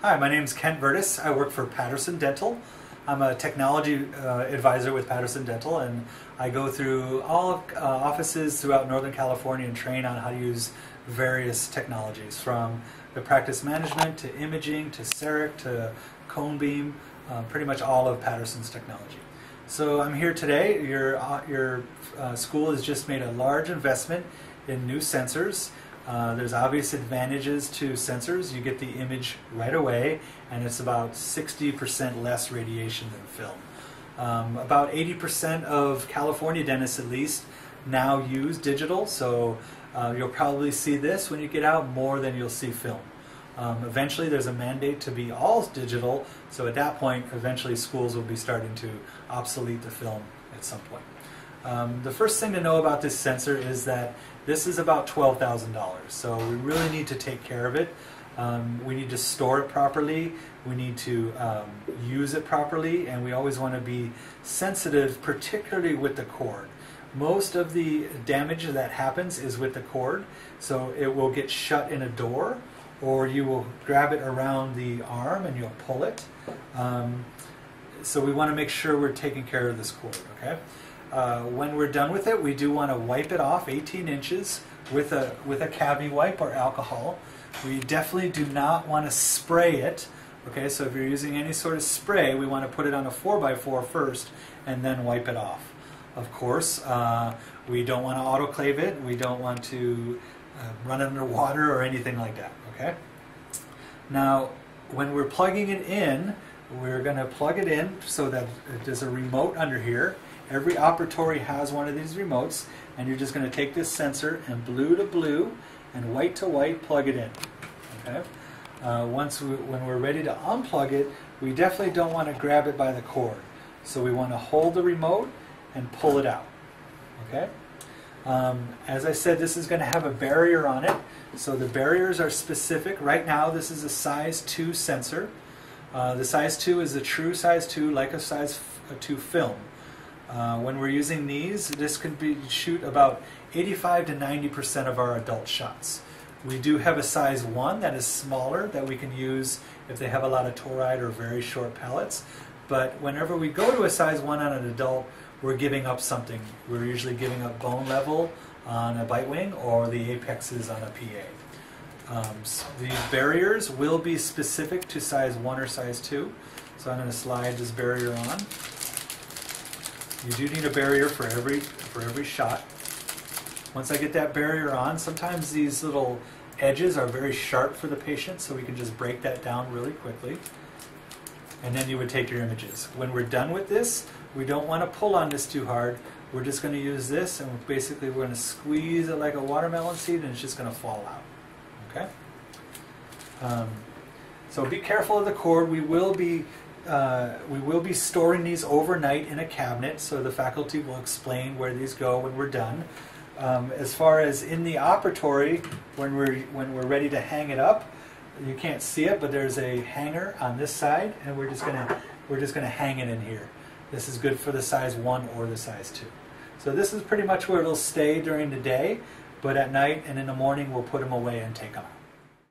Hi, my name is Kent Vertis. I work for Patterson Dental. I'm a technology uh, advisor with Patterson Dental, and I go through all uh, offices throughout Northern California and train on how to use various technologies, from the practice management to imaging to CEREC to cone beam, uh, pretty much all of Patterson's technology. So I'm here today. Your, uh, your uh, school has just made a large investment in new sensors. Uh, there's obvious advantages to sensors. You get the image right away, and it's about 60% less radiation than film. Um, about 80% of California dentists, at least, now use digital, so uh, you'll probably see this when you get out more than you'll see film. Um, eventually, there's a mandate to be all digital, so at that point, eventually schools will be starting to obsolete the film at some point. Um, the first thing to know about this sensor is that this is about $12,000, so we really need to take care of it. Um, we need to store it properly, we need to um, use it properly, and we always want to be sensitive, particularly with the cord. Most of the damage that happens is with the cord, so it will get shut in a door, or you will grab it around the arm and you'll pull it. Um, so we want to make sure we're taking care of this cord, okay? Uh, when we're done with it, we do want to wipe it off 18 inches with a, with a CaviWipe or alcohol. We definitely do not want to spray it. Okay, so if you're using any sort of spray, we want to put it on a 4x4 first and then wipe it off. Of course, uh, we don't want to autoclave it. We don't want to uh, run it underwater or anything like that. Okay. Now, when we're plugging it in, we're going to plug it in so that there's a remote under here Every operatory has one of these remotes, and you're just going to take this sensor and blue to blue and white to white plug it in. Okay. Uh, once we, when we're ready to unplug it, we definitely don't want to grab it by the cord. So we want to hold the remote and pull it out. Okay. Um, as I said, this is going to have a barrier on it. So the barriers are specific. Right now, this is a size 2 sensor. Uh, the size 2 is a true size 2, like a size 2 film. Uh, when we're using these, this could be shoot about 85 to 90% of our adult shots. We do have a size 1 that is smaller that we can use if they have a lot of toric or very short palates. But whenever we go to a size 1 on an adult, we're giving up something. We're usually giving up bone level on a bite wing or the apexes on a PA. Um, so these barriers will be specific to size 1 or size 2. So I'm going to slide this barrier on. You do need a barrier for every for every shot. Once I get that barrier on, sometimes these little edges are very sharp for the patient, so we can just break that down really quickly. And then you would take your images. When we're done with this, we don't want to pull on this too hard. We're just going to use this, and basically we're going to squeeze it like a watermelon seed, and it's just going to fall out. Okay? Um, so be careful of the cord. We will be uh, we will be storing these overnight in a cabinet, so the faculty will explain where these go when we're done. Um, as far as in the operatory, when we're when we're ready to hang it up, you can't see it, but there's a hanger on this side, and we're just gonna we're just gonna hang it in here. This is good for the size one or the size two. So this is pretty much where it'll stay during the day, but at night and in the morning we'll put them away and take them out.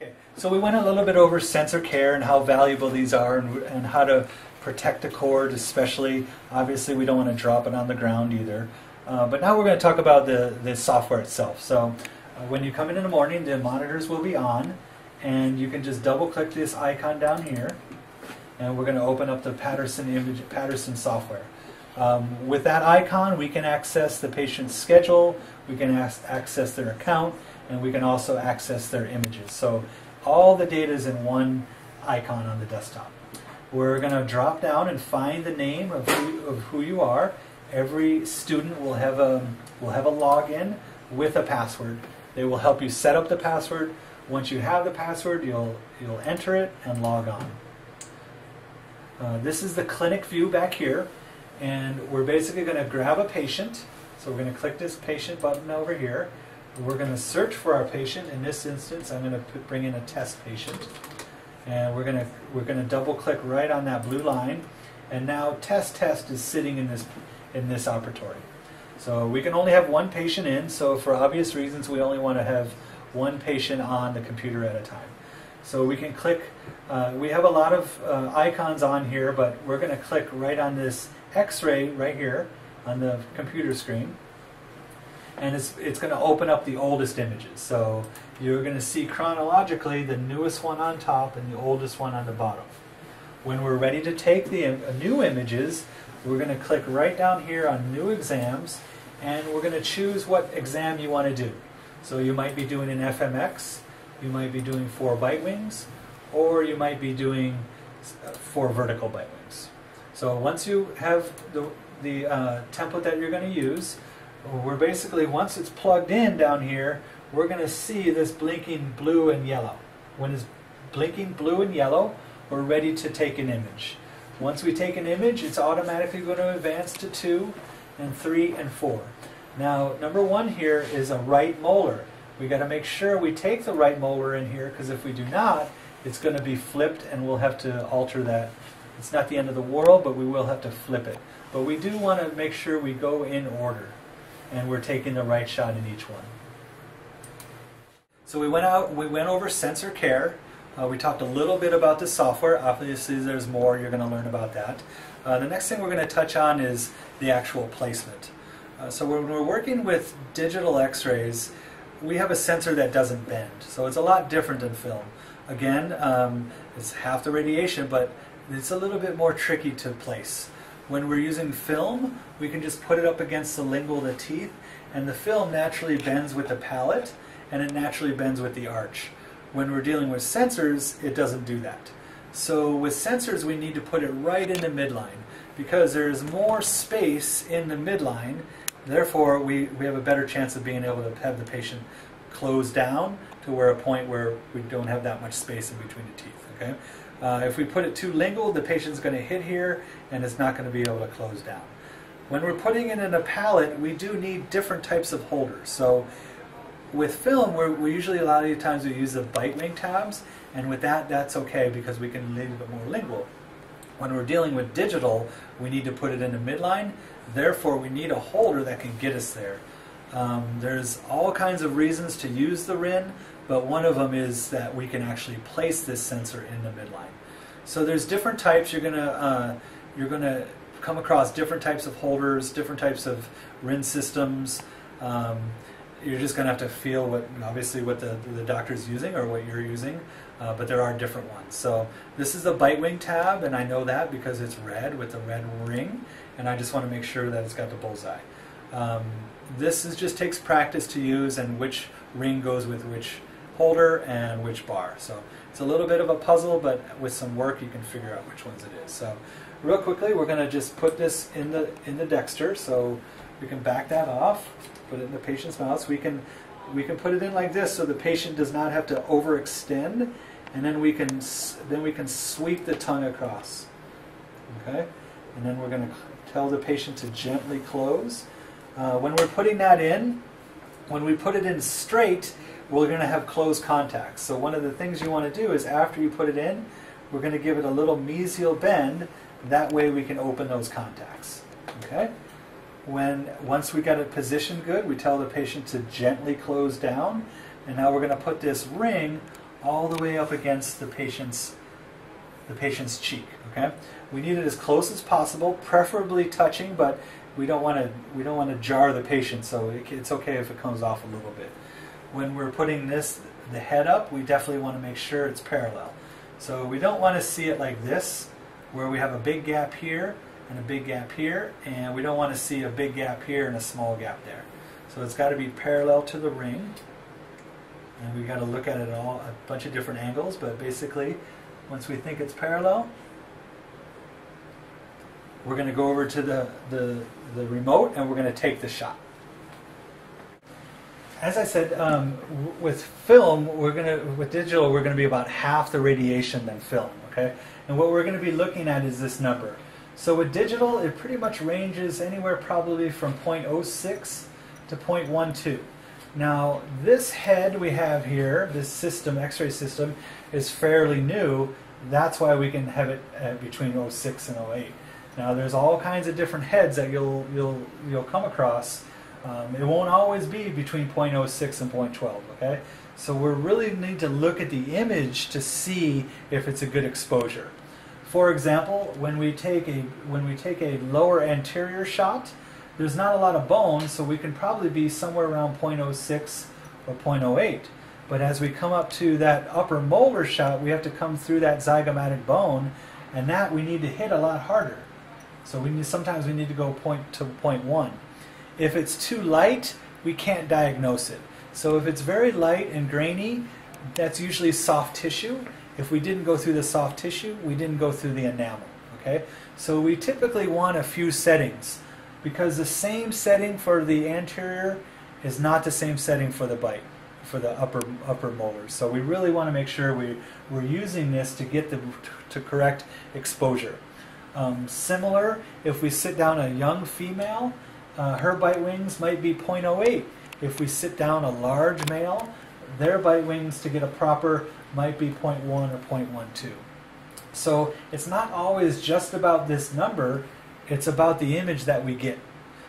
Okay, so we went a little bit over sensor care and how valuable these are and, and how to protect the cord especially. Obviously we don't want to drop it on the ground either. Uh, but now we're going to talk about the, the software itself. So uh, when you come in in the morning, the monitors will be on and you can just double click this icon down here and we're going to open up the Patterson image Patterson software. Um, with that icon, we can access the patient's schedule, we can access their account, and we can also access their images. So all the data is in one icon on the desktop. We're going to drop down and find the name of who, of who you are. Every student will have a will have a login with a password. They will help you set up the password. Once you have the password, you'll you'll enter it and log on. Uh, this is the clinic view back here, and we're basically going to grab a patient. So we're going to click this patient button over here. We're going to search for our patient. In this instance, I'm going to bring in a test patient. And we're going to we're going to double click right on that blue line. And now test test is sitting in this in this operatory. So we can only have one patient in, so for obvious reasons we only want to have one patient on the computer at a time. So we can click, uh, we have a lot of uh, icons on here, but we're going to click right on this x-ray right here on the computer screen. And it's, it's going to open up the oldest images. So you're going to see chronologically the newest one on top and the oldest one on the bottom. When we're ready to take the uh, new images, we're going to click right down here on New Exams, and we're going to choose what exam you want to do. So you might be doing an FMX, you might be doing four bite wings, or you might be doing uh, four vertical bite wings. So once you have the, the uh, template that you're going to use, we're basically, once it's plugged in down here, we're going to see this blinking blue and yellow. When it's blinking blue and yellow, we're ready to take an image. Once we take an image, it's automatically going to advance to 2 and 3 and 4. Now, number one here is a right molar. we got to make sure we take the right molar in here because if we do not, it's going to be flipped and we'll have to alter that. It's not the end of the world, but we will have to flip it. But we do want to make sure we go in order and we're taking the right shot in each one. So we went out, we went over sensor care. Uh, we talked a little bit about the software. Obviously, there's more. You're going to learn about that. Uh, the next thing we're going to touch on is the actual placement. Uh, so when we're working with digital x-rays, we have a sensor that doesn't bend. So it's a lot different than film. Again, um, it's half the radiation, but it's a little bit more tricky to place. When we're using film, we can just put it up against the lingual of the teeth, and the film naturally bends with the palate, and it naturally bends with the arch. When we're dealing with sensors, it doesn't do that. So with sensors, we need to put it right in the midline because there's more space in the midline. Therefore, we, we have a better chance of being able to have the patient close down to where a point where we don't have that much space in between the teeth. Okay. Uh, if we put it too lingual, the patient's going to hit here and it's not going to be able to close down. When we're putting it in a palate, we do need different types of holders. So with film, we're, we usually a lot of the times we use the bite wing tabs, and with that, that's okay because we can leave it more lingual. When we're dealing with digital, we need to put it in the midline. Therefore, we need a holder that can get us there. Um, there's all kinds of reasons to use the Rinn, but one of them is that we can actually place this sensor in the midline. So there's different types. You're gonna uh, you're gonna come across different types of holders, different types of Rinn systems. Um, you're just going to have to feel what obviously what the, the doctor's using or what you're using uh, but there are different ones so this is the bite wing tab and I know that because it's red with the red ring and I just want to make sure that it's got the bullseye um, this is just takes practice to use and which ring goes with which holder and which bar so it's a little bit of a puzzle but with some work you can figure out which ones it is so real quickly we're going to just put this in the in the Dexter so we can back that off put it in the patient's mouth. we can we can put it in like this so the patient does not have to overextend, and then we can then we can sweep the tongue across. Okay, and then we're going to tell the patient to gently close. Uh, when we're putting that in, when we put it in straight, we're going to have close contacts. So one of the things you want to do is after you put it in, we're going to give it a little mesial bend. That way we can open those contacts. Okay when once we got it positioned good, we tell the patient to gently close down. And now we're going to put this ring all the way up against the patient's the patient's cheek. Okay, we need it as close as possible, preferably touching, but we don't want to we don't want to jar the patient, so it, it's okay if it comes off a little bit. When we're putting this the head up, we definitely want to make sure it's parallel. So we don't want to see it like this, where we have a big gap here and a big gap here, and we don't want to see a big gap here and a small gap there. So it's got to be parallel to the ring, and we've got to look at it all a bunch of different angles, but basically, once we think it's parallel, we're going to go over to the, the, the remote and we're going to take the shot. As I said, um, with film, we're going to with digital, we're going to be about half the radiation than film. Okay, and what we're going to be looking at is this number. So with digital, it pretty much ranges anywhere probably from 0.06 to 0.12. Now, this head we have here, this system, X-ray system, is fairly new. That's why we can have it between 06 and 08. Now, there's all kinds of different heads that you'll you'll you'll come across. Um, it won't always be between 0.06 and 0.12, okay? So we really need to look at the image to see if it's a good exposure. For example, when we take a when we take a lower anterior shot, there's not a lot of bone, so we can probably be somewhere around 0.06 or 0.08. But as we come up to that upper molar shot, we have to come through that zygomatic bone, and that we need to hit a lot harder. So we need, sometimes we need to go point to one. If it's too light, we can't diagnose it. So if it's very light and grainy, that's usually soft tissue. If we didn't go through the soft tissue, we didn't go through the enamel. Okay? So we typically want a few settings because the same setting for the anterior is not the same setting for the bite, for the upper upper molars. So we really want to make sure we, we're using this to get the to correct exposure. Um, similar, if we sit down a young female, uh, her bite wings might be 0.08. If we sit down a large male, their bite wings to get a proper might be 0.1 or 0.12. So it's not always just about this number, it's about the image that we get.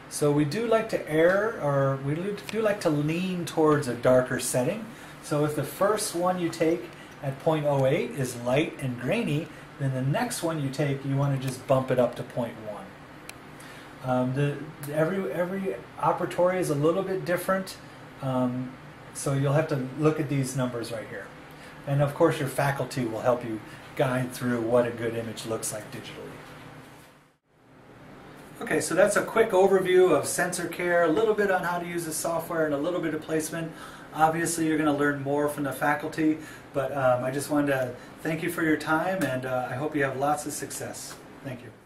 So we do like to err, or we do like to lean towards a darker setting. So if the first one you take at 0.08 is light and grainy, then the next one you take, you want to just bump it up to 0.1. Um, the, every every operatory is a little bit different, um, so you'll have to look at these numbers right here. And of course, your faculty will help you guide through what a good image looks like digitally. Okay, so that's a quick overview of sensor care, a little bit on how to use the software, and a little bit of placement. Obviously, you're going to learn more from the faculty, but um, I just wanted to thank you for your time, and uh, I hope you have lots of success. Thank you.